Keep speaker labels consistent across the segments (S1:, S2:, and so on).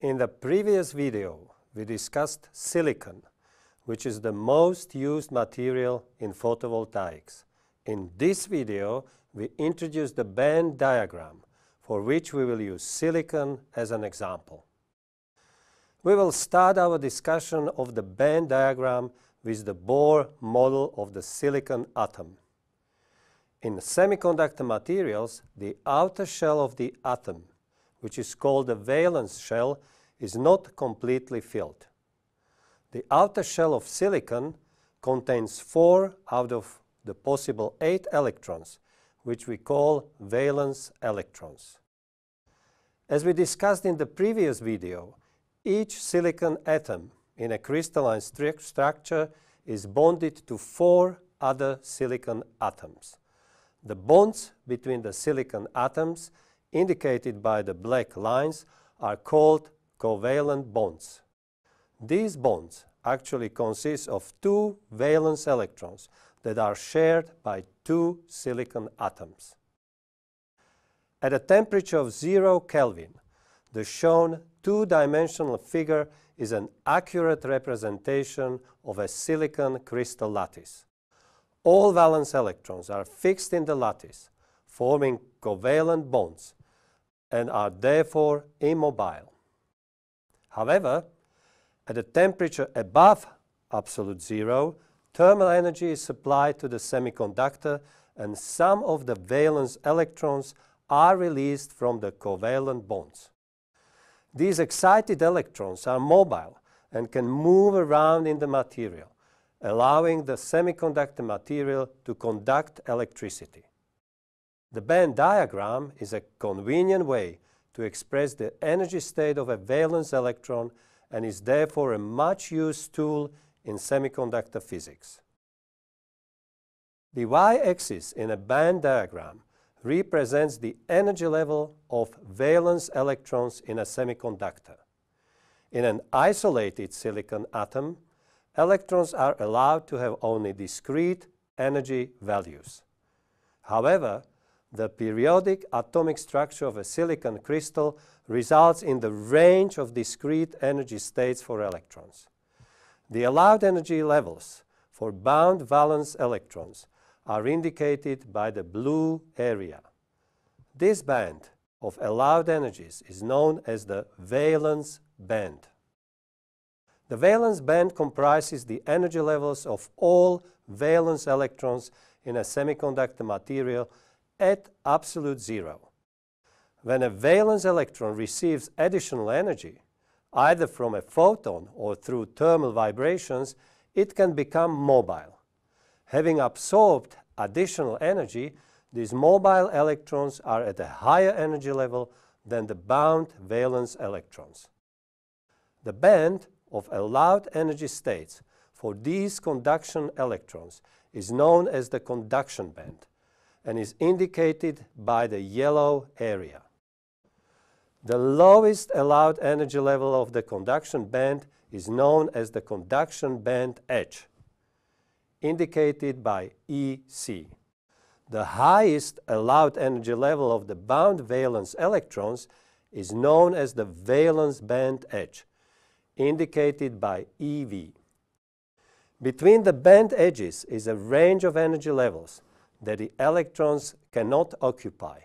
S1: In the previous video, we discussed silicon, which is the most used material in photovoltaics. In this video, we introduce the band diagram, for which we will use silicon as an example. We will start our discussion of the band diagram with the Bohr model of the silicon atom. In semiconductor materials, the outer shell of the atom, which is called the valence shell, is not completely filled. The outer shell of silicon contains four out of the possible eight electrons, which we call valence electrons. As we discussed in the previous video, each silicon atom in a crystalline stru structure is bonded to four other silicon atoms. The bonds between the silicon atoms, indicated by the black lines, are called covalent bonds. These bonds actually consist of two valence electrons that are shared by two silicon atoms. At a temperature of 0 Kelvin, the shown two-dimensional figure is an accurate representation of a silicon crystal lattice. All valence electrons are fixed in the lattice, forming covalent bonds, and are therefore immobile. However, at a temperature above absolute zero, thermal energy is supplied to the semiconductor and some of the valence electrons are released from the covalent bonds. These excited electrons are mobile and can move around in the material, allowing the semiconductor material to conduct electricity. The band diagram is a convenient way to express the energy state of a valence electron and is therefore a much used tool in semiconductor physics. The y-axis in a band diagram represents the energy level of valence electrons in a semiconductor. In an isolated silicon atom, electrons are allowed to have only discrete energy values. However, the periodic atomic structure of a silicon crystal results in the range of discrete energy states for electrons. The allowed energy levels for bound valence electrons are indicated by the blue area. This band of allowed energies is known as the valence band. The valence band comprises the energy levels of all valence electrons in a semiconductor material at absolute zero. When a valence electron receives additional energy, either from a photon or through thermal vibrations, it can become mobile. Having absorbed additional energy, these mobile electrons are at a higher energy level than the bound valence electrons. The band of allowed energy states for these conduction electrons is known as the conduction band and is indicated by the yellow area. The lowest allowed energy level of the conduction band is known as the conduction band edge, indicated by EC. The highest allowed energy level of the bound valence electrons is known as the valence band edge, indicated by EV. Between the band edges is a range of energy levels that the electrons cannot occupy.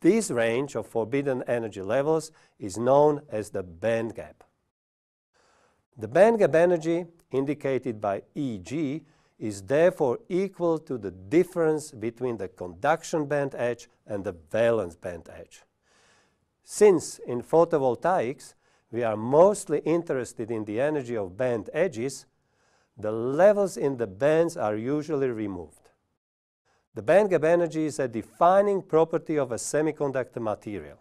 S1: This range of forbidden energy levels is known as the band gap. The band gap energy, indicated by Eg, is therefore equal to the difference between the conduction band edge and the valence band edge. Since in photovoltaics we are mostly interested in the energy of band edges, the levels in the bands are usually removed. The bandgap energy is a defining property of a semiconductor material.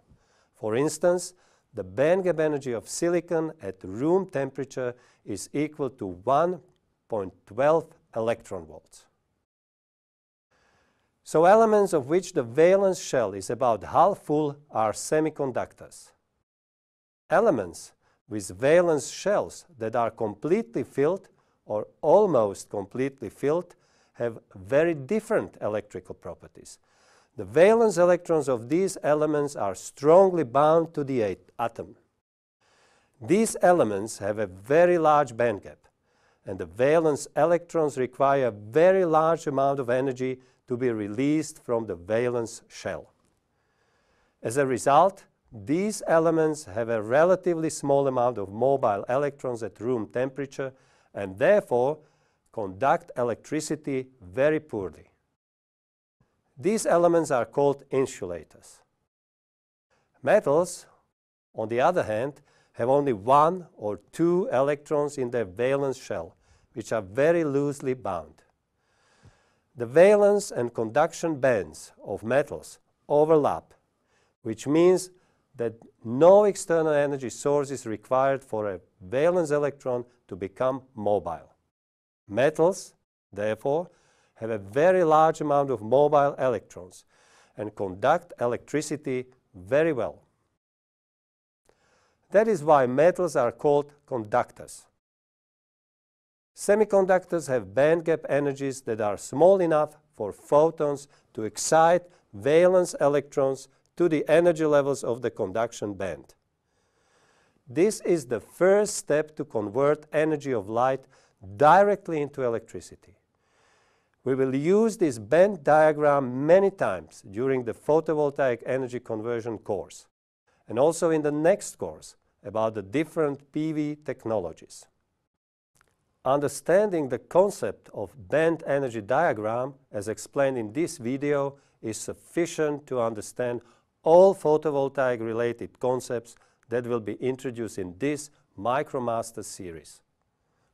S1: For instance, the bandgap energy of silicon at room temperature is equal to 1.12 electron volts. So elements of which the valence shell is about half full are semiconductors. Elements with valence shells that are completely filled or almost completely filled have very different electrical properties. The valence electrons of these elements are strongly bound to the atom. These elements have a very large band gap, and the valence electrons require a very large amount of energy to be released from the valence shell. As a result, these elements have a relatively small amount of mobile electrons at room temperature and therefore conduct electricity very poorly. These elements are called insulators. Metals, on the other hand, have only one or two electrons in their valence shell, which are very loosely bound. The valence and conduction bands of metals overlap, which means that no external energy source is required for a valence electron to become mobile. Metals, therefore, have a very large amount of mobile electrons and conduct electricity very well. That is why metals are called conductors. Semiconductors have band gap energies that are small enough for photons to excite valence electrons to the energy levels of the conduction band. This is the first step to convert energy of light directly into electricity. We will use this band diagram many times during the photovoltaic energy conversion course and also in the next course about the different PV technologies. Understanding the concept of band energy diagram as explained in this video is sufficient to understand all photovoltaic related concepts that will be introduced in this MicroMaster series.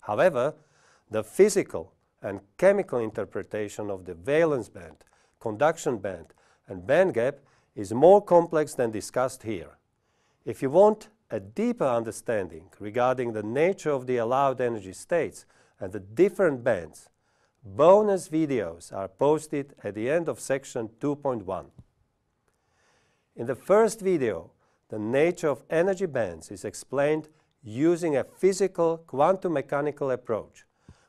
S1: However, the physical and chemical interpretation of the valence band, conduction band, and band gap is more complex than discussed here. If you want a deeper understanding regarding the nature of the allowed energy states and the different bands, bonus videos are posted at the end of section 2.1. In the first video, the nature of energy bands is explained using a physical quantum mechanical approach,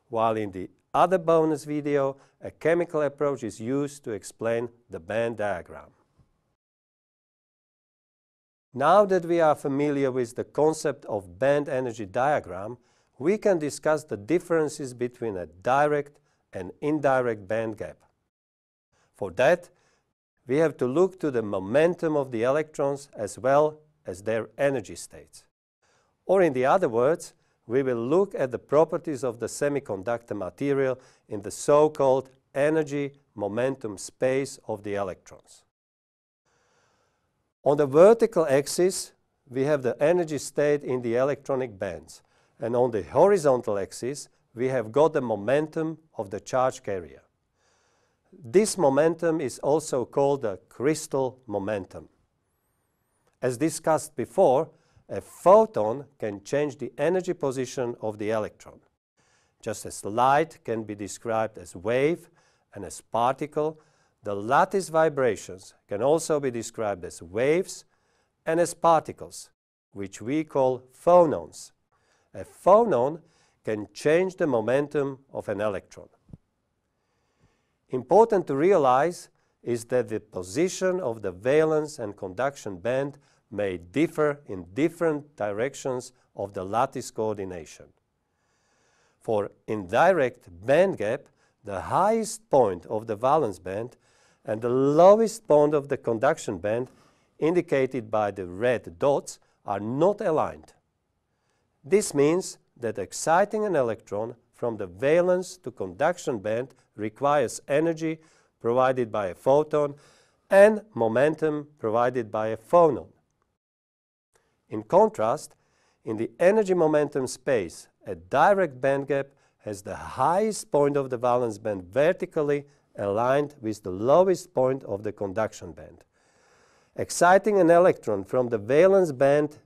S1: while in the other bonus video, a chemical approach is used to explain the band diagram. Now that we are familiar with the concept of band energy diagram, we can discuss the differences between a direct and indirect band gap. For that, we have to look to the momentum of the electrons as well as their energy states. Or in the other words, we will look at the properties of the semiconductor material in the so-called energy momentum space of the electrons. On the vertical axis, we have the energy state in the electronic bands, and on the horizontal axis, we have got the momentum of the charge carrier. This momentum is also called the crystal momentum. As discussed before, a photon can change the energy position of the electron. Just as light can be described as wave and as particle, the lattice vibrations can also be described as waves and as particles, which we call phonons. A phonon can change the momentum of an electron. Important to realize is that the position of the valence and conduction band may differ in different directions of the lattice coordination. For indirect band gap, the highest point of the valence band and the lowest point of the conduction band, indicated by the red dots, are not aligned. This means that exciting an electron from the valence to conduction band requires energy provided by a photon and momentum provided by a phonon. In contrast, in the energy momentum space, a direct band gap has the highest point of the valence band vertically aligned with the lowest point of the conduction band. Exciting an electron from the valence band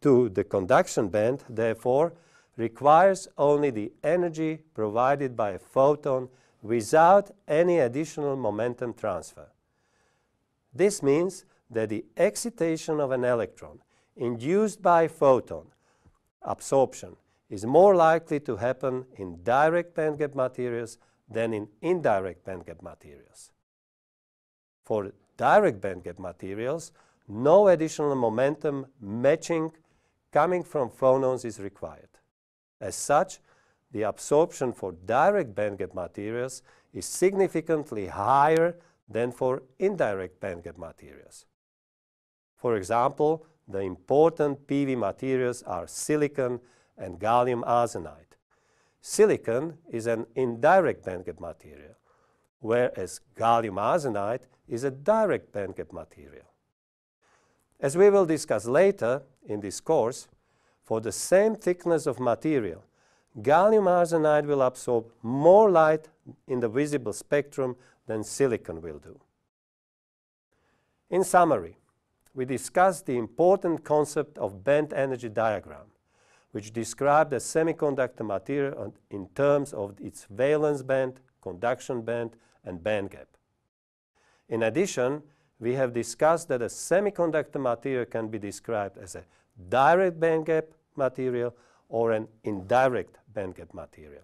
S1: to the conduction band, therefore, requires only the energy provided by a photon without any additional momentum transfer. This means that the excitation of an electron induced by photon absorption is more likely to happen in direct bandgap materials than in indirect bandgap materials. For direct bandgap materials, no additional momentum matching coming from phonons is required. As such, the absorption for direct bandgap materials is significantly higher than for indirect bandgap materials. For example, the important PV materials are silicon and gallium arsenide. Silicon is an indirect bandgap material, whereas gallium arsenide is a direct bandgap material. As we will discuss later in this course, for the same thickness of material, gallium arsenide will absorb more light in the visible spectrum than silicon will do. In summary, we discussed the important concept of band energy diagram, which described a semiconductor material in terms of its valence band, conduction band, and band gap. In addition, we have discussed that a semiconductor material can be described as a direct band gap material or an indirect band gap material.